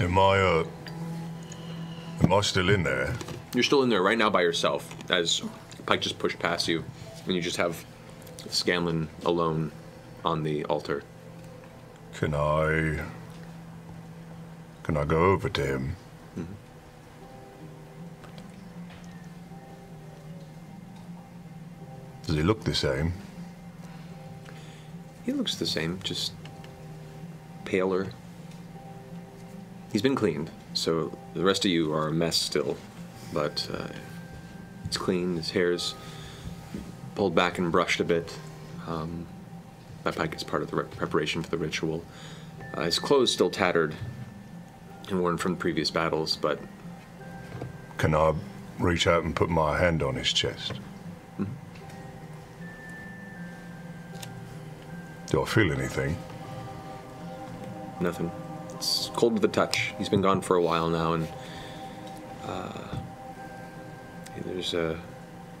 Am I, uh. Am I still in there? You're still in there right now by yourself as Pike just pushed past you, and you just have Scanlan alone on the altar. Can I. Can I go over to him? Does he look the same? He looks the same, just paler. He's been cleaned, so the rest of you are a mess still, but uh, it's clean. His hair's pulled back and brushed a bit. Um, that Pike is part of the re- preparation for the ritual. Uh, his clothes still tattered and worn from previous battles, but Can I reach out and put my hand on his chest? Do I feel anything? nothing. It's cold to the touch. He's been gone for a while now, and uh, there's a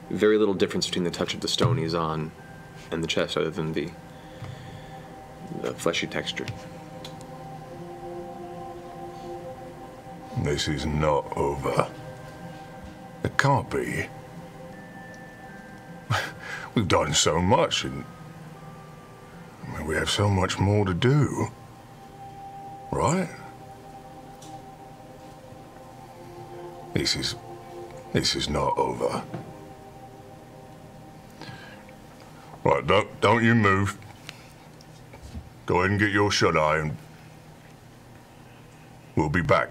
very little difference between the touch of the stone he's on and the chest, other than the, the fleshy texture. This is not over. It can't be. We've done so much, and we have so much more to do. Right? This is. This is not over. Right, don't, don't you move. Go ahead and get your shut eye, and we'll be back.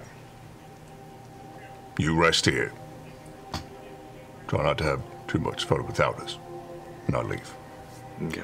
You rest here. Try not to have too much fun without us. And I leave. Okay.